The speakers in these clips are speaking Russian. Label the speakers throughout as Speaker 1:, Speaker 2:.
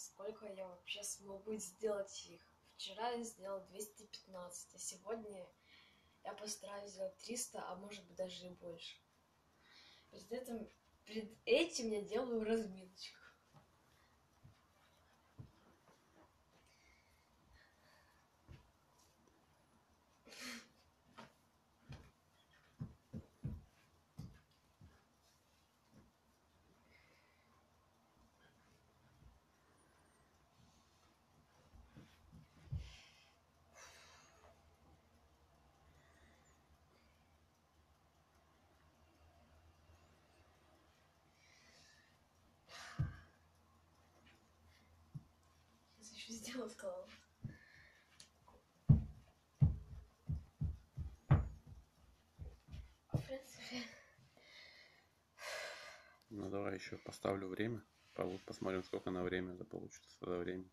Speaker 1: сколько я вообще смогу сделать их. Вчера я сделал 215, а сегодня я постараюсь сделать 300, а может быть даже и больше. Перед этим, перед этим я делаю разминочку. Еще сделаю голову. В принципе,
Speaker 2: Ну давай еще поставлю время. Посмотрим, сколько на время это получится за время.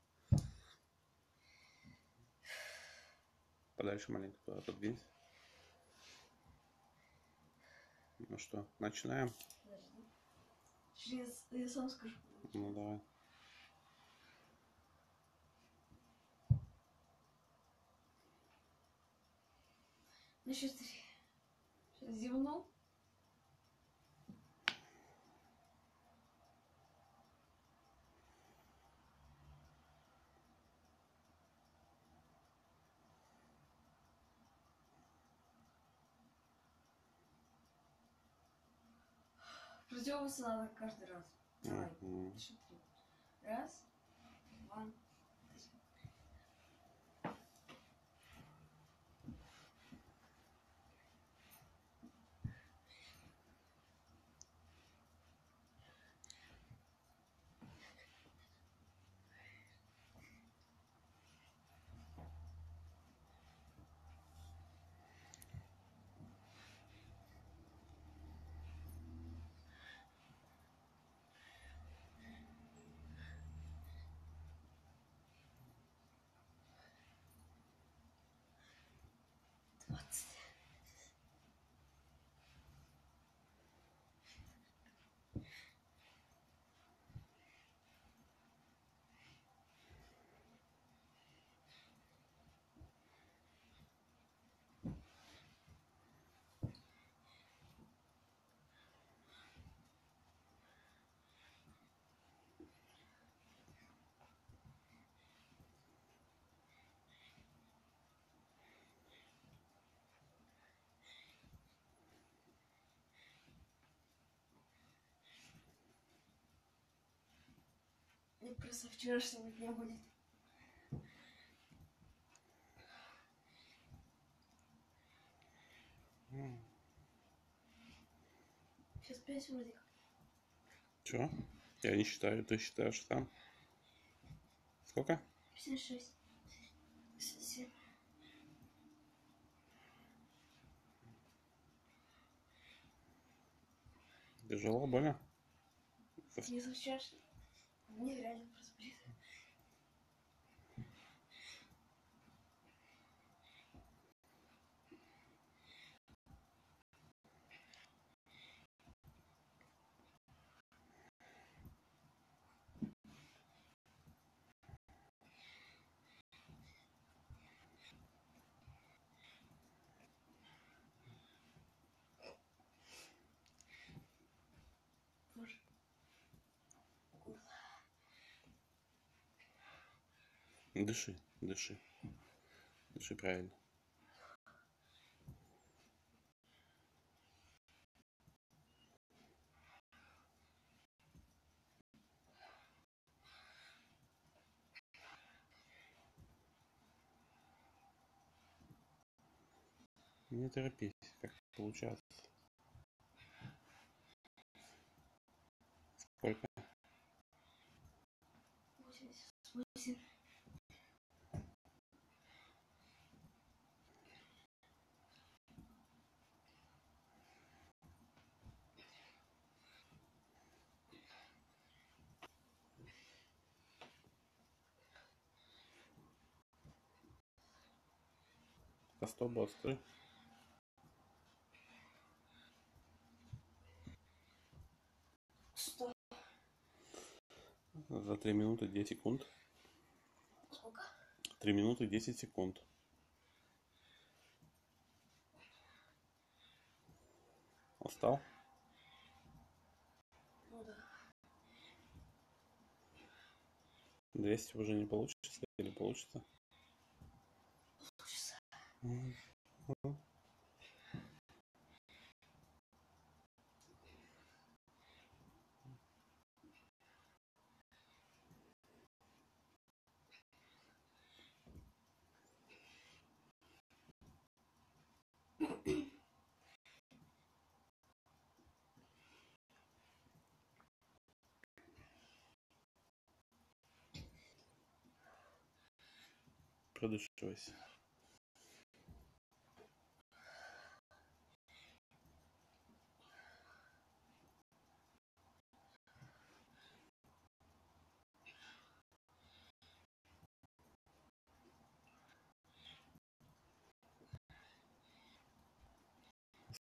Speaker 2: Подальше маленько туда отодвинься. Ну что, начинаем?
Speaker 1: Через, я сам скажу.
Speaker 2: Ну давай.
Speaker 1: Счет три. Сейчас зевнул. Надо каждый раз. Давай. Счет три. Раз, два, три. Двадцать. Мне просто вчерашнего дня будет. Сейчас пять вроде как.
Speaker 2: Чё? Я не считаю, ты считаешь сам. Сколько?
Speaker 1: 56. 57.
Speaker 2: Тяжело, больно?
Speaker 1: Не за вчерашний. Мне реально просто бред.
Speaker 2: Дыши, дыши. Дыши правильно. Не торопись, как получается. Сколько?
Speaker 1: 88.
Speaker 2: За 100 боссы.
Speaker 1: Сто.
Speaker 2: За 3 минуты 10 секунд.
Speaker 1: Сколько?
Speaker 2: 3 минуты 10 секунд. Устал?
Speaker 1: Ну да.
Speaker 2: 200 уже не получится или получится? Продышивайся.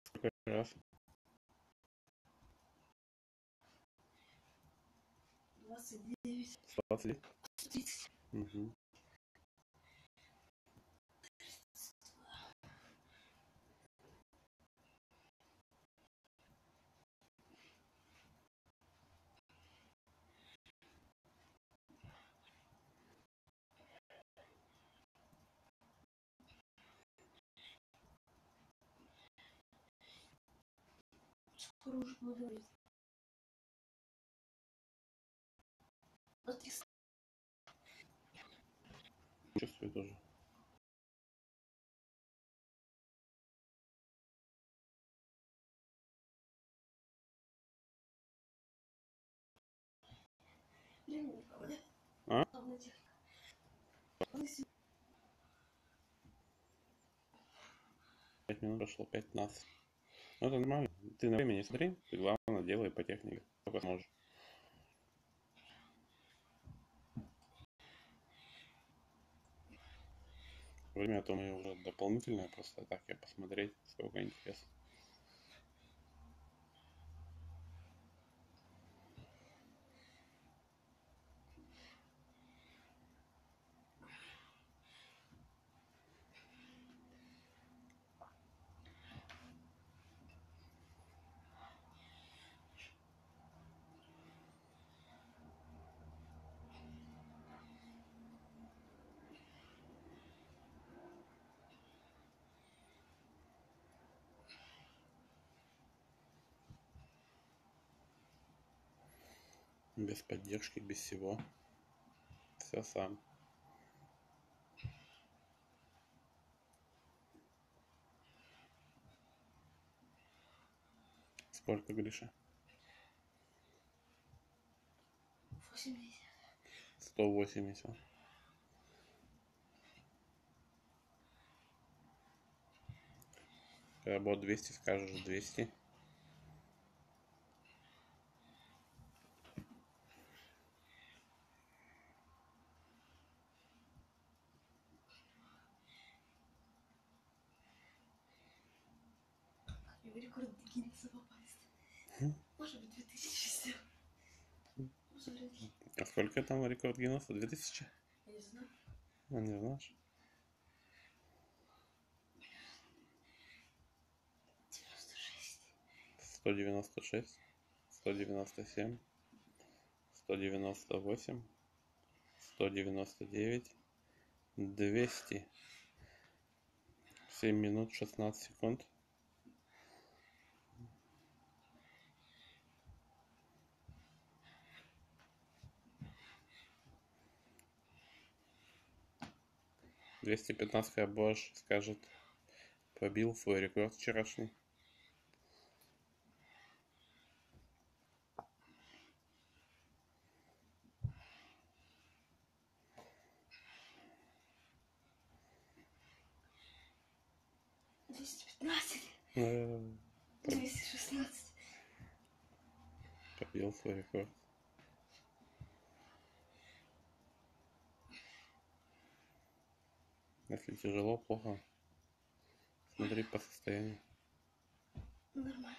Speaker 2: Сколько раз?
Speaker 1: Двадцать девять.
Speaker 2: 20?
Speaker 1: Тридцать.
Speaker 2: Угу.
Speaker 1: Скоро. Смотри,
Speaker 2: Чувствую тоже. А? 5 минут прошло, 15. Ну это нормально. Ты на время не смотри, ты главное делай по технике. Сколько сможешь. Время, а то мы уже дополнительное, просто так я посмотреть, сколько интересно. Без поддержки, без всего. Все сам. Сколько, Гриша?
Speaker 1: Восемьдесят.
Speaker 2: 180. Когда будет 200, скажешь 200.
Speaker 1: И в рекорд Гиннесса попасть.
Speaker 2: Мгм.
Speaker 1: Может быть, 2000 сделать. Может быть,
Speaker 2: А сколько там рекорд Гиннесса? 2000?
Speaker 1: я не знаю.
Speaker 2: Ну, не знаешь?
Speaker 1: 96.
Speaker 2: 196, 197, 198, 199, 200. 7 минут 16 секунд. Двести пятнадцать Бош скажет, побил свой рекорд вчерашний.
Speaker 1: Двести пятнадцать.
Speaker 2: Э,
Speaker 1: Двести шестнадцать.
Speaker 2: Побил свой рекорд. Если тяжело, плохо, смотри по состоянию.
Speaker 1: Нормально.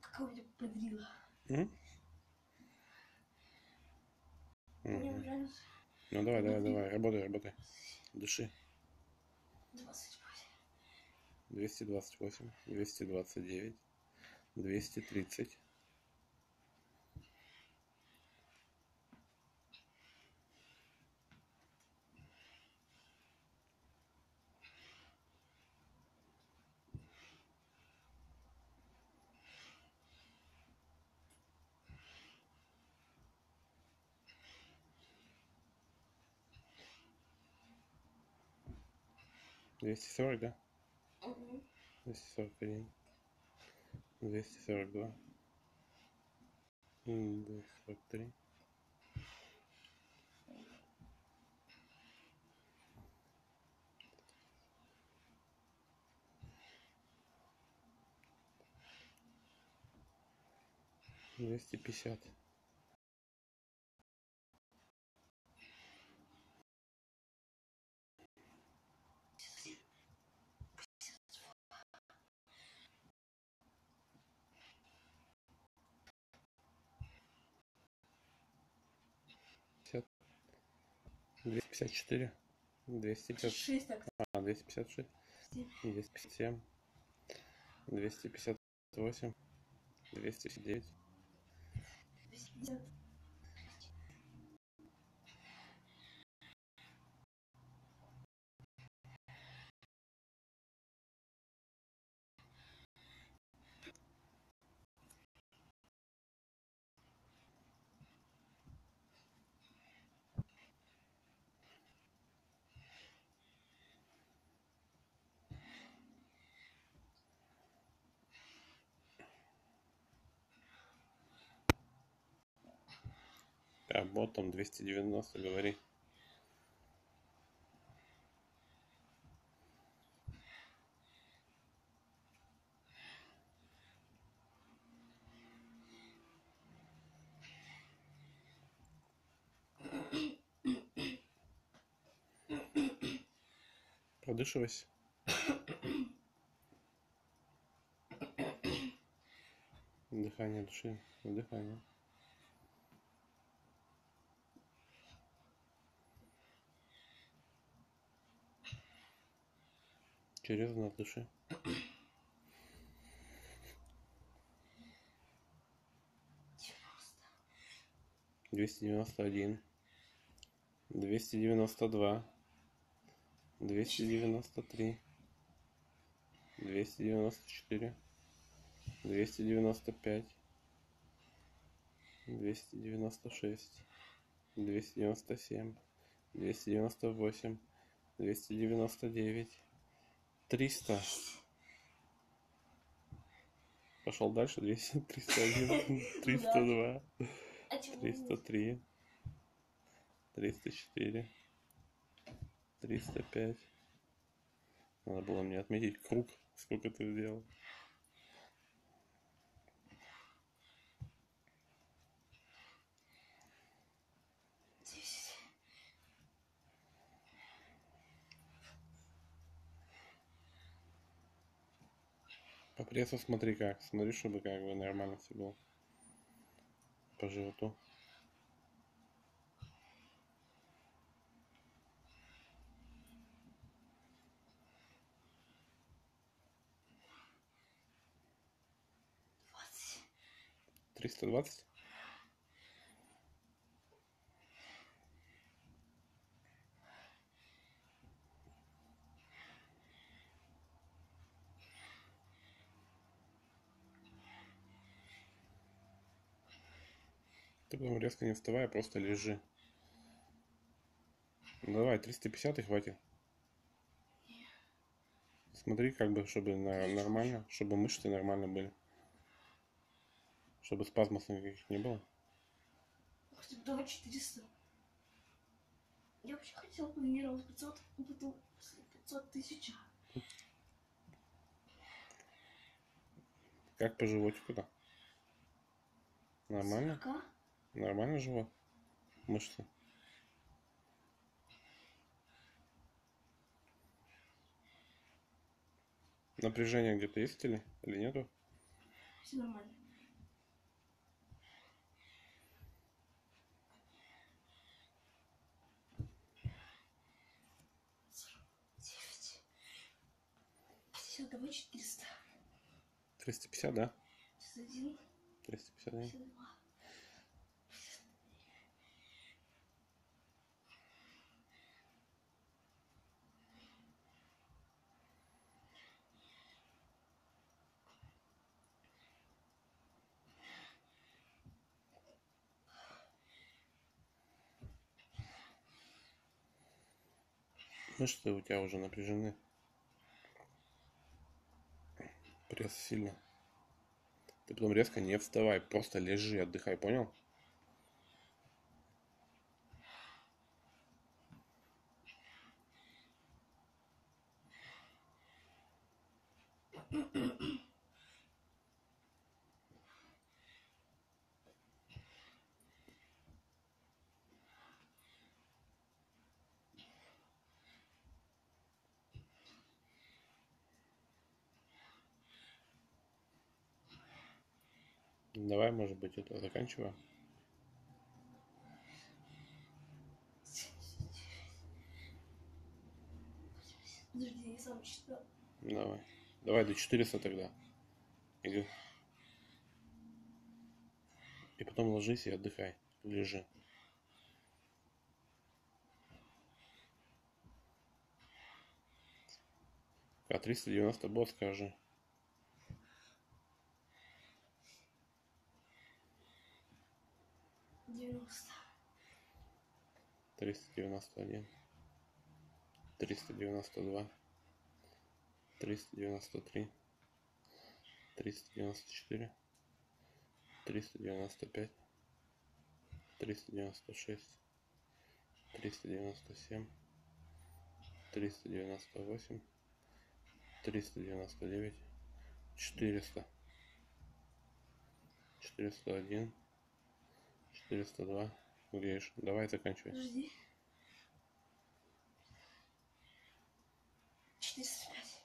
Speaker 1: Какого-нибудь? Мне
Speaker 2: Мгм.
Speaker 1: нравится
Speaker 2: Ну давай, давай, давай, работай, работай. Дыши.
Speaker 1: 28.
Speaker 2: 228, 229, 230. Двести сорок, да?
Speaker 1: Мгм.
Speaker 2: Двести сорок один. Двести. Пятьдесят. Двести пятьдесят четыре. Двести пятьдесят.
Speaker 1: 6 так.
Speaker 2: А, 256, 257, 258, 209,
Speaker 1: 250.
Speaker 2: Так, вот там 290, говори. Продышивайся. Дыхание души, дыхание. Через нос дыши. Двести девяносто один, двести девяносто два, двести девяносто три, двести девяносто четыре, двести девяносто пять, двести девяносто шесть, двести девяносто семь, двести девяносто восемь, двести девяносто девять, триста. Пошел дальше, 200, 301, 302,
Speaker 1: А чего?
Speaker 2: 303, 304, 305. Надо было мне отметить круг, сколько ты сделал. По прессу смотри как. Смотри, чтобы как бы нормально все было. По животу.
Speaker 1: Двадцать.
Speaker 2: Резко не вставай, а просто лежи. Ну, давай, 350 и хватит. Смотри, как бы, чтобы на- нормально, чтобы мышцы нормально были. Чтобы спазмов никаких не было.
Speaker 1: Хотя бы давай 400. Я вообще хотела планировать 500, а потом после 500 тысяч.
Speaker 2: Как по животику-то? Нормально?
Speaker 1: Пока?
Speaker 2: Нормально жила мышцы. Напряжение где-то есть или, или нету?
Speaker 1: Все нормально. Давай 400.
Speaker 2: 350, да?
Speaker 1: 301.
Speaker 2: 350,
Speaker 1: да? 302.
Speaker 2: Мышцы у тебя уже напряжены. Пресс сильно. Ты потом резко не вставай, просто лежи, отдыхай, понял? Давай, может быть, это заканчиваем.
Speaker 1: Подожди, я сам считал.
Speaker 2: Давай. Давай до 400 тогда. Иди. И потом ложись и отдыхай. Лежи. А 390 бот скажи.
Speaker 1: Девяносто,
Speaker 2: 391. 392. 393. 394. 395. 396. 397. 398. 399. 400. 401. 402. Греешь. Давай заканчивай.
Speaker 1: Подожди. 405.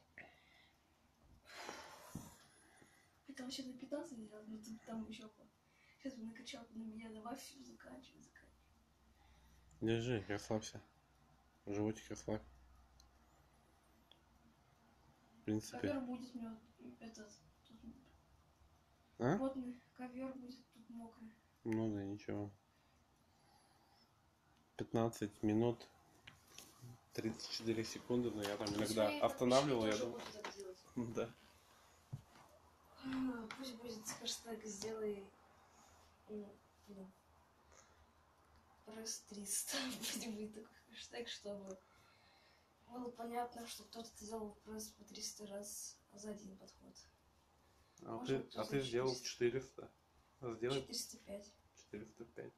Speaker 1: Это вообще на 15 сделал, но тут там еще по. Сейчас бы накачал на меня, давай все заканчивай, заканчивай.
Speaker 2: Держи, расслабься. Животик расслабь. В принципе.
Speaker 1: Ковер будет меня этот тут
Speaker 2: А?
Speaker 1: плотный, ковер будет тут мокрый.
Speaker 2: Ну да, ничего. 15 минут 34 секунды, но я там иногда останавливал, я думал.
Speaker 1: так.
Speaker 2: Да.
Speaker 1: А, Пусть будет хэштег сделай м, ну, пресс 300. Пусть будет такой хэштег, чтобы было понятно, что кто-то сделал пресс по 300 раз за один подход.
Speaker 2: А
Speaker 1: Можно
Speaker 2: ты, а ты сделал
Speaker 1: 400.
Speaker 2: 400. Сделай
Speaker 1: 405.
Speaker 2: 405.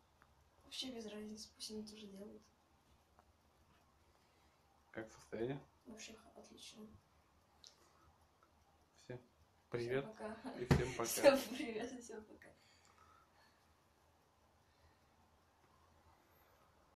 Speaker 1: Вообще без разницы, пусть они тоже делают.
Speaker 2: Как состояние?
Speaker 1: Вообще отлично.
Speaker 2: Все. Привет
Speaker 1: Всем пока.
Speaker 2: и всем пока.
Speaker 1: Всем привет и всем пока.